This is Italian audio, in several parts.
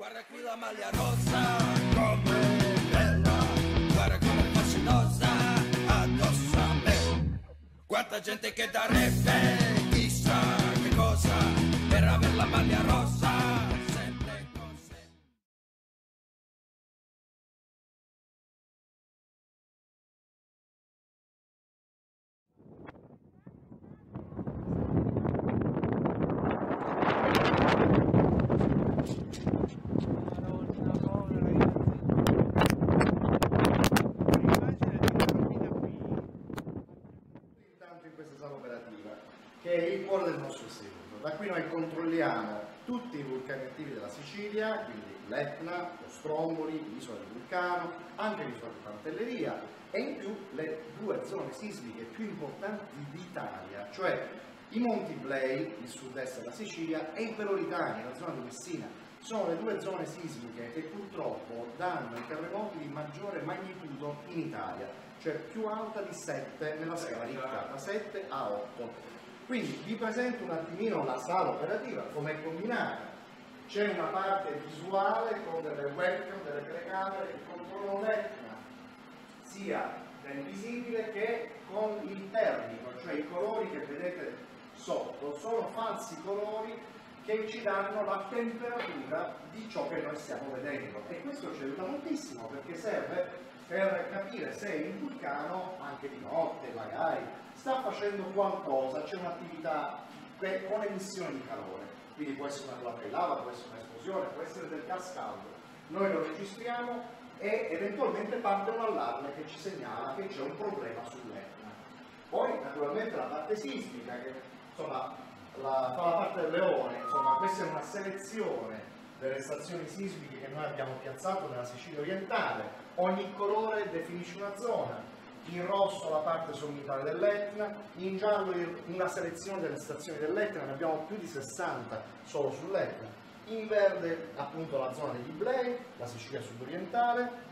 Guarda qui la maglia rossa, come bella, guarda come fascinosa, addosso a me. Quanta gente che darebbe, questa sala operativa, che è il cuore del nostro istituto. Da qui noi controlliamo tutti i vulcani attivi della Sicilia, quindi l'Etna, lo Stromboli, l'isola di Vulcano, anche l'isola di Pantelleria e in più le due zone sismiche più importanti d'Italia, cioè i Monti Blei, il sud-est della Sicilia, e i Peloritani, la zona di Messina. Sono le due zone sismiche che purtroppo danno i terremoti di maggiore magnitudo in Italia, cioè più alta di 7 nella scala Richter, da 7 a 8. Quindi vi presento un attimino la sala operativa, come è combinata. C'è una parte visuale con delle webcam, delle telecamere che controllano sia nel visibile che con il termico, cioè i colori che vedete sotto sono falsi colori che ci danno la temperatura di ciò che noi stiamo vedendo e questo ci aiuta moltissimo perché serve per capire se il vulcano, anche di notte magari, sta facendo qualcosa, c'è un'attività con emissione di calore, quindi può essere una colata lava, può essere un'esplosione, può essere del gas caldo. Noi lo registriamo e eventualmente parte un allarme che ci segnala che c'è un problema sull'Etna. Poi naturalmente la parte sismica che insomma la, fa la parte del leone, insomma questa è una selezione delle stazioni sismiche che noi abbiamo piazzato nella Sicilia orientale, ogni colore definisce una zona, in rosso la parte sommitale dell'Etna, in giallo una selezione delle stazioni dell'Etna, ne abbiamo più di 60 solo sull'Etna, in verde appunto la zona degli Iblei, la Sicilia sudorientale,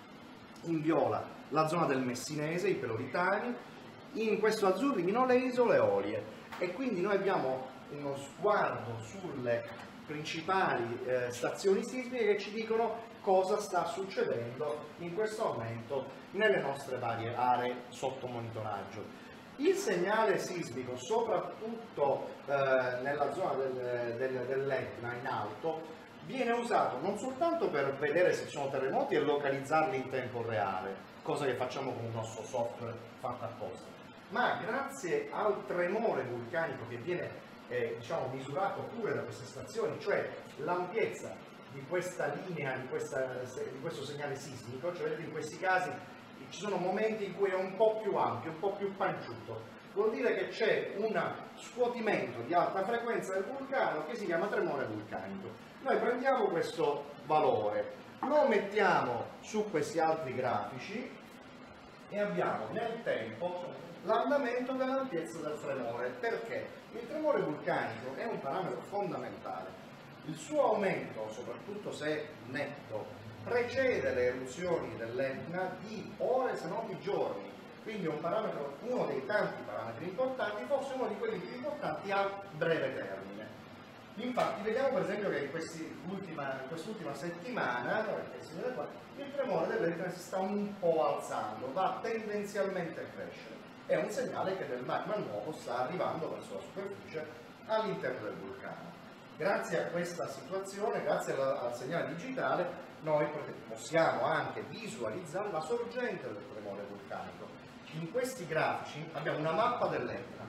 in viola la zona del Messinese, i Peloritani, in questo azzurrino le isole Eolie e quindi noi abbiamo uno sguardo sulle principali eh, stazioni sismiche che ci dicono cosa sta succedendo in questo momento nelle nostre varie aree sotto monitoraggio. Il segnale sismico, soprattutto eh, nella zona del- del- dell'Etna in alto, viene usato non soltanto per vedere se ci sono terremoti e localizzarli in tempo reale, cosa che facciamo con il nostro software fatto apposta, ma grazie al tremore vulcanico che viene eh, diciamo, misurato pure da queste stazioni, cioè l'ampiezza di questa linea, di, questa- di questo segnale sismico, cioè in questi casi ci sono momenti in cui è un po' più ampio, un po' più panciuto, vuol dire che c'è un scuotimento di alta frequenza del vulcano che si chiama tremore vulcanico. Noi prendiamo questo valore, lo mettiamo su questi altri grafici e abbiamo nel tempo l'andamento dell'ampiezza del tremore. Perché? Il tremore vulcanico è un parametro fondamentale. Il suo aumento, soprattutto se netto, precede le eruzioni dell'Etna di ore se non di giorni. Quindi è un parametro, uno dei tanti parametri importanti, forse uno di quelli più importanti a breve termine. Infatti vediamo per esempio che in, quest'ultima settimana si vede qua, il tremore dell'Etna si sta un po' alzando, va tendenzialmente a crescere. È un segnale che del magma nuovo sta arrivando verso la superficie all'interno del vulcano. Grazie a questa situazione, grazie al, al segnale digitale, noi possiamo anche visualizzare la sorgente del tremore vulcanico. In questi grafici abbiamo una mappa dell'Etna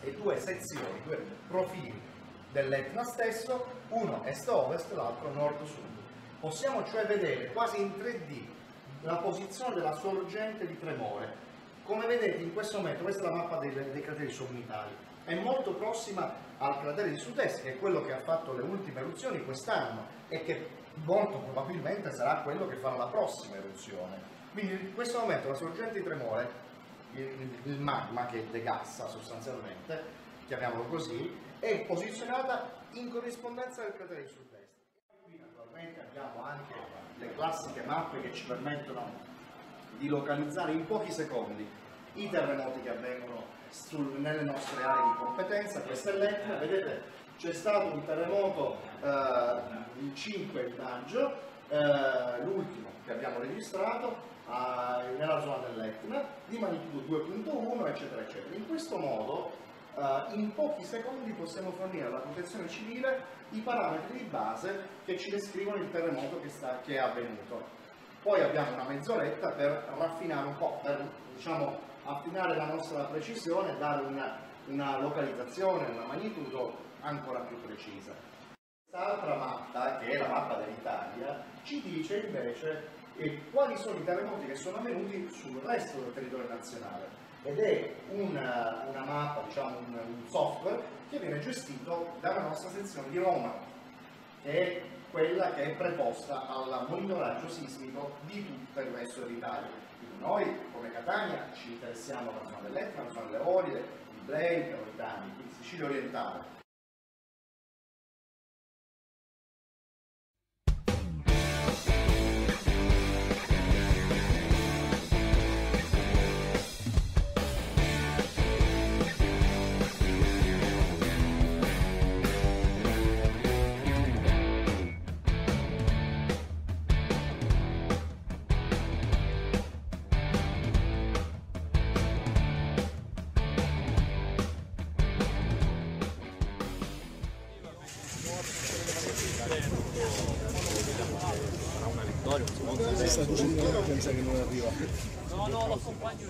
e due sezioni, due profili dell'Etna stesso, uno est-ovest, l'altro nord-sud. Possiamo cioè vedere quasi in 3D la posizione della sorgente di tremore. Come vedete in questo momento, questa è la mappa dei, dei crateri sommitali, è molto prossima al cratere di sud-est, che è quello che ha fatto le ultime eruzioni quest'anno e che molto probabilmente sarà quello che farà la prossima eruzione. Quindi in questo momento la sorgente di tremore, il, il magma che degassa sostanzialmente, chiamiamolo così, è posizionata in corrispondenza del cratere di sud-est. Qui naturalmente abbiamo anche le classiche mappe che ci permettono di localizzare in pochi secondi i terremoti che avvengono sul- nelle nostre aree di competenza. Questa è l'Etna, vedete C'è stato un terremoto eh, il 5 maggio, eh, l'ultimo che abbiamo registrato eh, nella zona dell'Etna, di magnitudo 2.1, eccetera, eccetera. In questo modo, eh, in pochi secondi possiamo fornire alla protezione civile i parametri di base che ci descrivono il terremoto che, sta, che è avvenuto. Poi abbiamo una mezz'oretta per raffinare un po', per diciamo, affinare la nostra precisione dare una, una localizzazione, una magnitudo ancora più precisa. Quest'altra mappa, che è la mappa dell'Italia, ci dice invece eh, quali sono i terremoti che sono avvenuti sul resto del territorio nazionale ed è una, una mappa, diciamo un, un, software che viene gestito dalla nostra sezione di Roma, che è quella che è preposta al monitoraggio sismico di tutto il resto dell'Italia. Quindi noi come Catania ci interessiamo alla zona dell'Etna, alla zona delle Orie, di Blei, Peroritani, quindi Sicilia orientale. para una victoria. Supongo que no arriba. No, no, los acompaño.